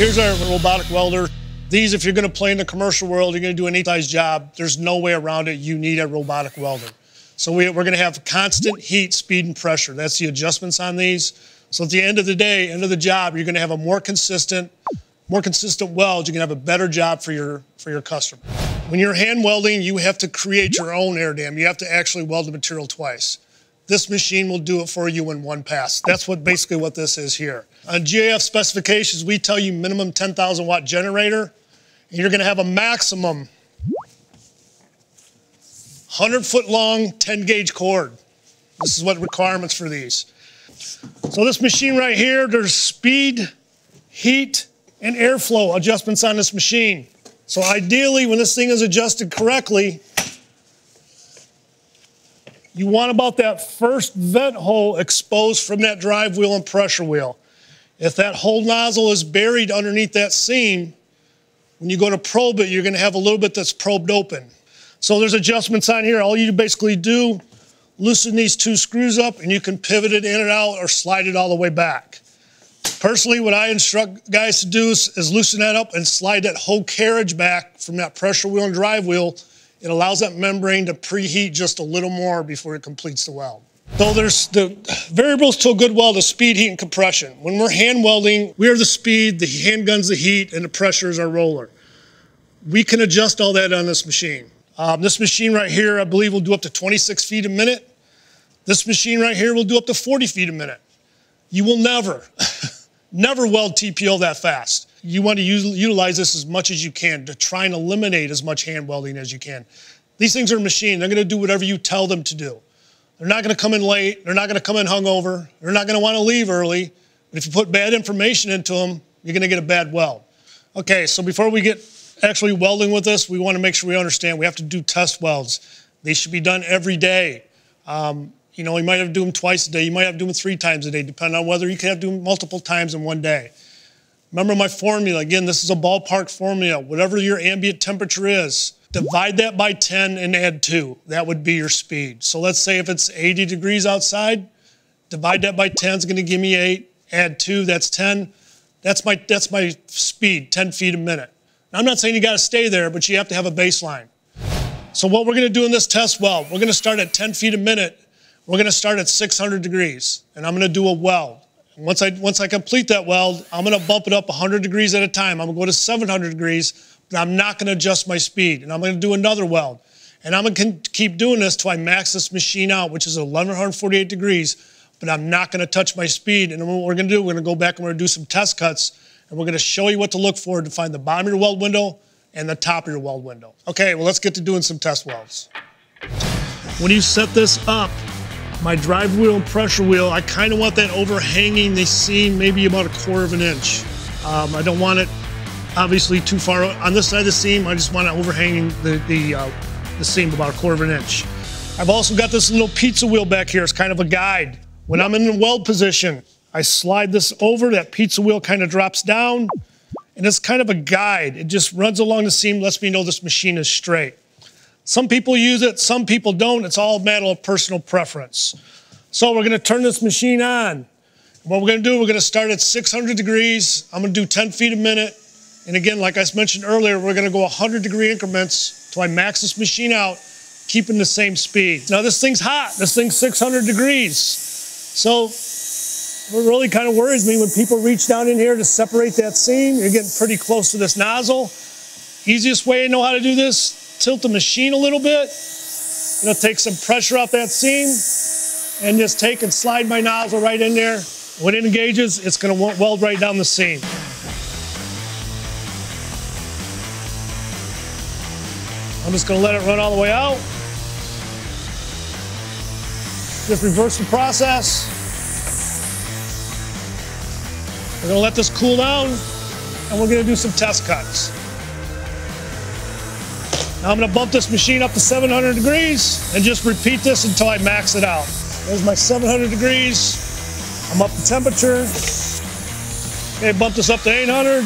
Here's our robotic welder. These, if you're gonna play in the commercial world, you're gonna do any size job, there's no way around it. You need a robotic welder. So we, we're gonna have constant heat, speed, and pressure. That's the adjustments on these. So at the end of the day, end of the job, you're gonna have a more consistent, more consistent weld. You're gonna have a better job for your, for your customer. When you're hand welding, you have to create your own air dam. You have to actually weld the material twice. This machine will do it for you in one pass. That's what basically what this is here. On GAF specifications, we tell you minimum 10,000 watt generator, and you're gonna have a maximum 100 foot long, 10 gauge cord. This is what requirements for these. So this machine right here, there's speed, heat, and airflow adjustments on this machine. So ideally, when this thing is adjusted correctly, you want about that first vent hole exposed from that drive wheel and pressure wheel. If that whole nozzle is buried underneath that seam, when you go to probe it, you're gonna have a little bit that's probed open. So there's adjustments on here. All you basically do, loosen these two screws up and you can pivot it in and out or slide it all the way back. Personally, what I instruct guys to do is, is loosen that up and slide that whole carriage back from that pressure wheel and drive wheel it allows that membrane to preheat just a little more before it completes the weld. So there's the variables to a good weld is speed, heat, and compression. When we're hand welding, we are the speed, the handgun's the heat, and the pressure is our roller. We can adjust all that on this machine. Um, this machine right here, I believe, will do up to 26 feet a minute. This machine right here will do up to 40 feet a minute. You will never, never weld TPO that fast you want to use, utilize this as much as you can to try and eliminate as much hand welding as you can. These things are machine. They're going to do whatever you tell them to do. They're not going to come in late. They're not going to come in hungover. They're not going to want to leave early. But if you put bad information into them, you're going to get a bad weld. Okay, so before we get actually welding with this, we want to make sure we understand we have to do test welds. They should be done every day. Um, you know, you might have to do them twice a day. You might have to do them three times a day, depending on whether you can have to do them multiple times in one day. Remember my formula. Again, this is a ballpark formula. Whatever your ambient temperature is, divide that by 10 and add 2. That would be your speed. So let's say if it's 80 degrees outside, divide that by 10 is going to give me 8. Add 2, that's 10. That's my, that's my speed, 10 feet a minute. Now, I'm not saying you got to stay there, but you have to have a baseline. So what we're going to do in this test well, we're going to start at 10 feet a minute. We're going to start at 600 degrees, and I'm going to do a weld. Once I, once I complete that weld, I'm gonna bump it up 100 degrees at a time. I'm gonna go to 700 degrees, but I'm not gonna adjust my speed. And I'm gonna do another weld. And I'm gonna keep doing this till I max this machine out, which is 1148 degrees, but I'm not gonna touch my speed. And what we're gonna do, we're gonna go back and we're gonna do some test cuts, and we're gonna show you what to look for to find the bottom of your weld window and the top of your weld window. Okay, well, let's get to doing some test welds. When you set this up, my drive wheel and pressure wheel, I kind of want that overhanging the seam maybe about a quarter of an inch. Um, I don't want it obviously too far on this side of the seam. I just want it overhanging the, the, uh, the seam about a quarter of an inch. I've also got this little pizza wheel back here. It's kind of a guide. When I'm in the weld position, I slide this over, that pizza wheel kind of drops down, and it's kind of a guide. It just runs along the seam, lets me know this machine is straight. Some people use it, some people don't. It's all a matter of personal preference. So we're going to turn this machine on. What we're going to do, we're going to start at 600 degrees. I'm going to do 10 feet a minute. And again, like I mentioned earlier, we're going to go 100 degree increments till I max this machine out, keeping the same speed. Now this thing's hot. This thing's 600 degrees. So what really kind of worries me when people reach down in here to separate that seam, you're getting pretty close to this nozzle. Easiest way to know how to do this, tilt the machine a little bit. Know, take some pressure off that seam and just take and slide my nozzle right in there. When it engages, it's gonna weld right down the seam. I'm just gonna let it run all the way out. Just reverse the process. We're gonna let this cool down and we're gonna do some test cuts. Now I'm gonna bump this machine up to 700 degrees and just repeat this until I max it out. There's my 700 degrees. I'm up the temperature. Okay, bump this up to 800.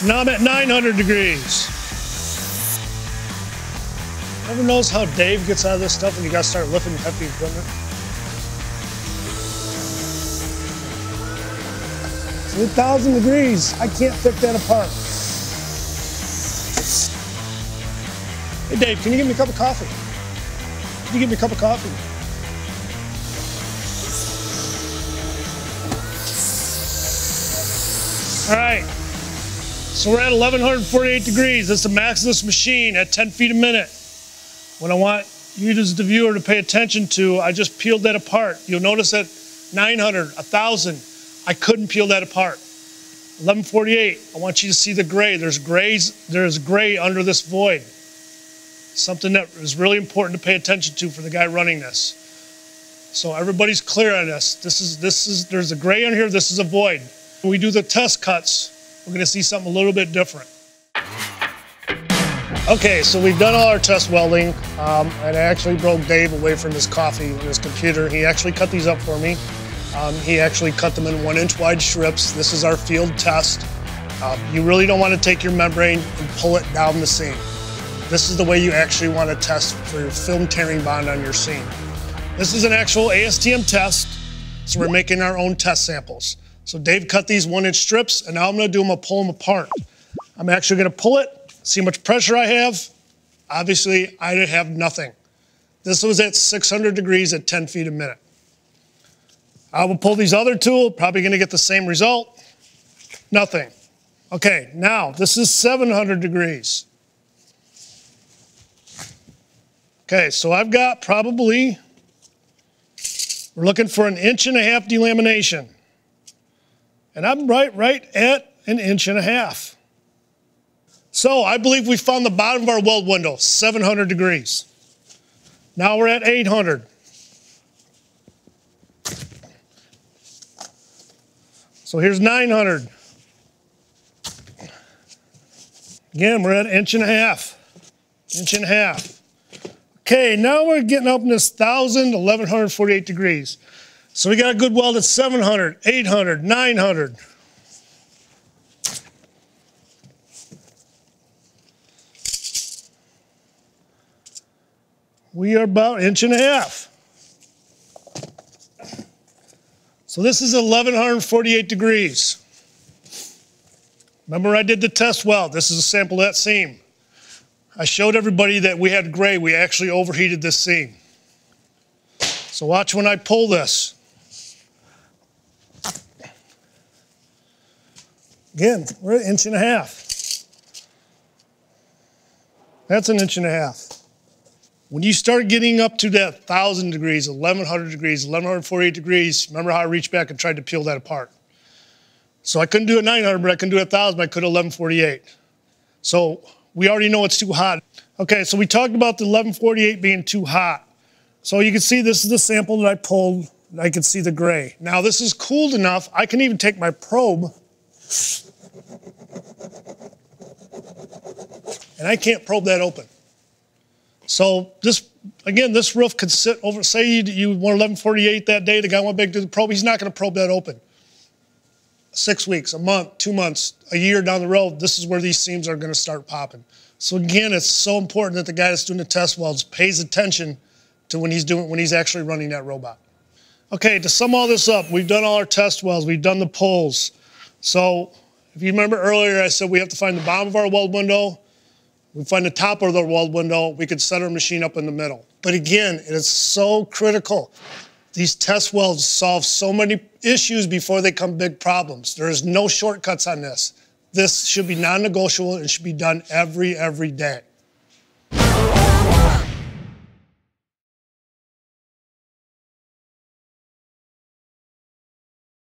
So now I'm at 900 degrees. Ever knows how Dave gets out of this stuff when you gotta start lifting heavy equipment? So 1,000 degrees, I can't pick that apart. Hey Dave, can you give me a cup of coffee? Can you give me a cup of coffee? All right, so we're at 1148 degrees. That's the max of this machine at 10 feet a minute. What I want you as the viewer to pay attention to, I just peeled that apart. You'll notice that 900, 1,000, I couldn't peel that apart. 1148, I want you to see the gray. There's grays, there's gray under this void. Something that is really important to pay attention to for the guy running this. So everybody's clear on this. This is this is there's a gray in here, this is a void. When we do the test cuts, we're gonna see something a little bit different. Okay, so we've done all our test welding, um, and I actually broke Dave away from his coffee and his computer. He actually cut these up for me. Um, he actually cut them in one inch wide strips. This is our field test. Um, you really don't want to take your membrane and pull it down the seam. This is the way you actually want to test for your film tearing bond on your seam. This is an actual ASTM test, so we're making our own test samples. So Dave cut these one inch strips, and now I'm gonna do them, I'll pull them apart. I'm actually gonna pull it, see how much pressure I have. Obviously, I have nothing. This was at 600 degrees at 10 feet a minute. I will pull these other two, probably gonna get the same result. Nothing. Okay, now this is 700 degrees. Okay, so I've got probably, we're looking for an inch and a half delamination. And I'm right, right at an inch and a half. So I believe we found the bottom of our weld window, 700 degrees. Now we're at 800. So here's 900. Again, we're at inch and a half. Inch and a half. Okay, now we're getting up in this 1,000, 1,148 degrees. So we got a good weld at 700, 800, 900. We are about inch and a half. So this is 1148 degrees. Remember I did the test weld. This is a sample of that seam. I showed everybody that we had gray. We actually overheated this seam. So watch when I pull this. Again, we're an inch and a half. That's an inch and a half. When you start getting up to that 1,000 degrees, 1,100 degrees, 1,148 degrees, remember how I reached back and tried to peel that apart? So I couldn't do it 900, but I can do it 1,000, but I could 1148. So we already know it's too hot. Okay, so we talked about the 1148 being too hot. So you can see this is the sample that I pulled. I can see the gray. Now this is cooled enough, I can even take my probe and I can't probe that open. So this, again, this roof could sit over, say you, you want 1148 that day, the guy went back to the probe, he's not gonna probe that open. Six weeks, a month, two months, a year down the road, this is where these seams are gonna start popping. So again, it's so important that the guy that's doing the test welds pays attention to when he's doing, when he's actually running that robot. Okay, to sum all this up, we've done all our test welds, we've done the pulls. So if you remember earlier, I said we have to find the bottom of our weld window, we find the top of the weld window, we could set our machine up in the middle. But again, it is so critical. These test welds solve so many issues before they become big problems. There is no shortcuts on this. This should be non-negotiable and should be done every, every day.